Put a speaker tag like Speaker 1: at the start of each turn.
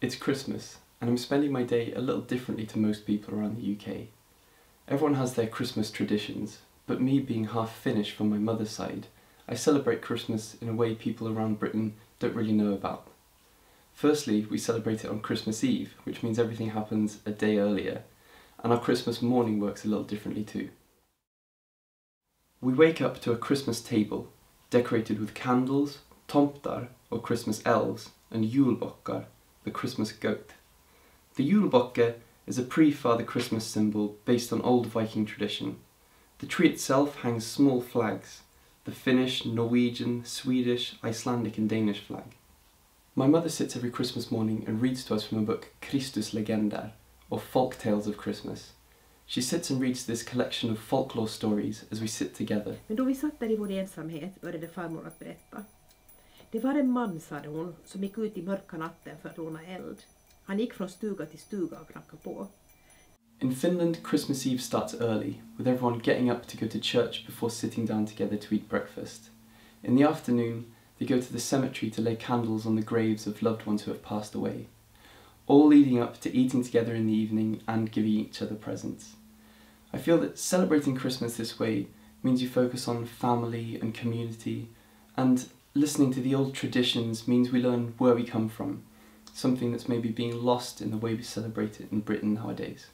Speaker 1: It's Christmas, and I'm spending my day a little differently to most people around the UK. Everyone has their Christmas traditions, but me being half Finnish from my mother's side, I celebrate Christmas in a way people around Britain don't really know about. Firstly, we celebrate it on Christmas Eve, which means everything happens a day earlier, and our Christmas morning works a little differently too. We wake up to a Christmas table, decorated with candles, tomtar or Christmas elves, and julbockar, the Christmas goat. The julbocke is a pre-Father Christmas symbol based on old Viking tradition. The tree itself hangs small flags, the Finnish, Norwegian, Swedish, Icelandic and Danish flag. My mother sits every Christmas morning and reads to us from a book Kristus Legender, or Folk Tales of Christmas. She sits and reads this collection of folklore stories as we sit together.
Speaker 2: Men då vi satt där i vår ensamhet började farmor att berätta. Det var en man, sade hon, som gick ut i mörka natten för att låna eld. Han gick från stuga till stuga och knackade på.
Speaker 1: In Finland, Christmas Eve starts early, with everyone getting up to go to church before sitting down together to eat breakfast. In the afternoon, they go to the cemetery to lay candles on the graves of loved ones who have passed away, all leading up to eating together in the evening and giving each other presents. I feel that celebrating Christmas this way means you focus on family and community, and listening to the old traditions means we learn where we come from, something that's maybe being lost in the way we celebrate it in Britain nowadays.